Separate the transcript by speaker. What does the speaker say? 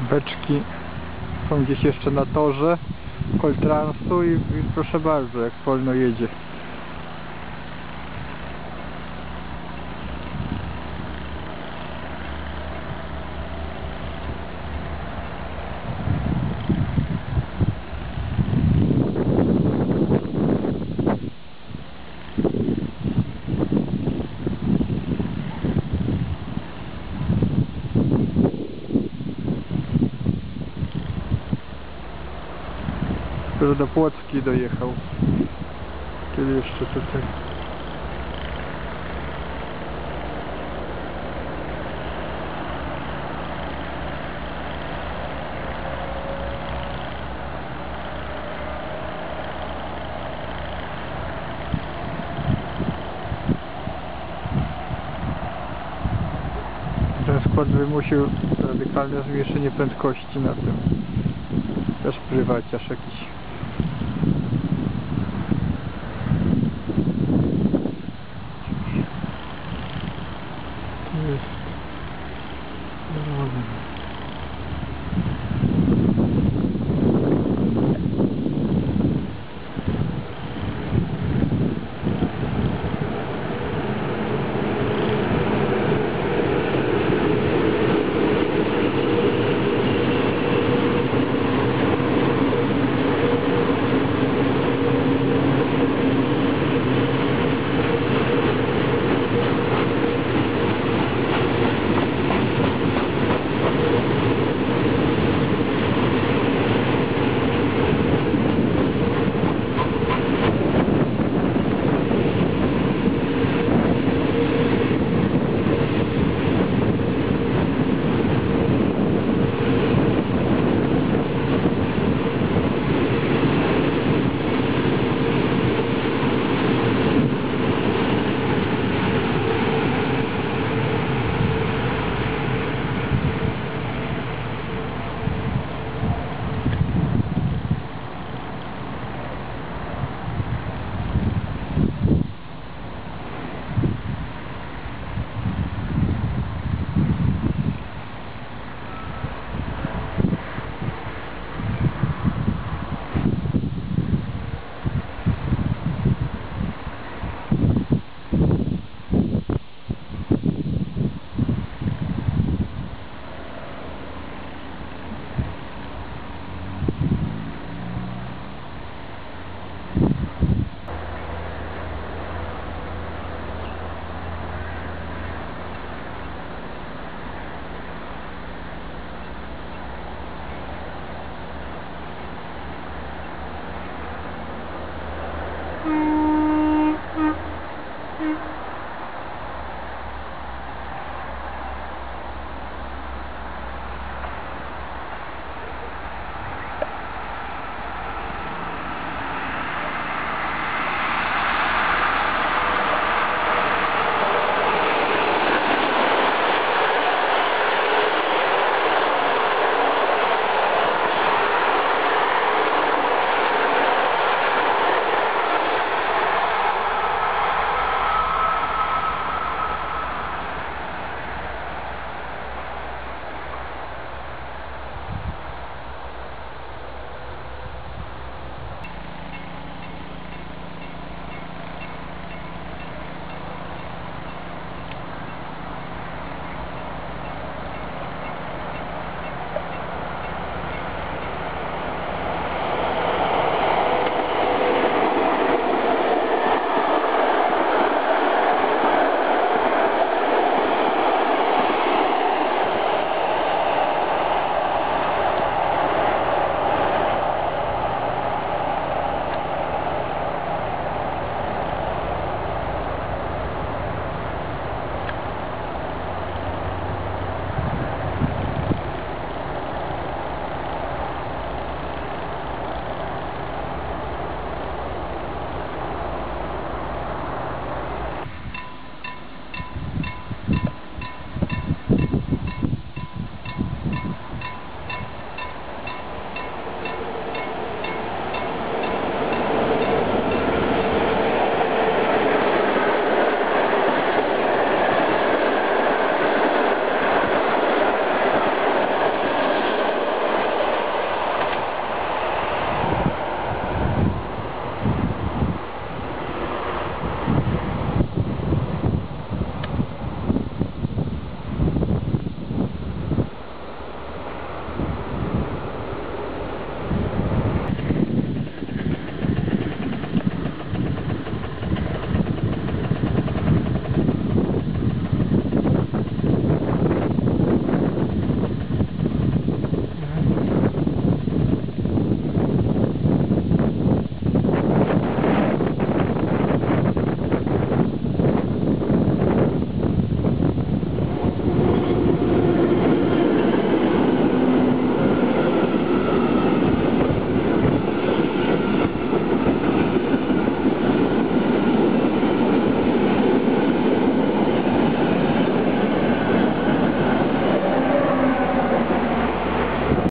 Speaker 1: Beczki są gdzieś jeszcze na torze Coltransu i, i proszę bardzo, jak wolno jedzie. Już do Płocki dojechał. Kiedy jeszcze tutaj? Ten skład wymusił radykalne zmniejszenie prędkości na tym. Też prywaciarz jakiś. Evet. Ben. Mm-hmm.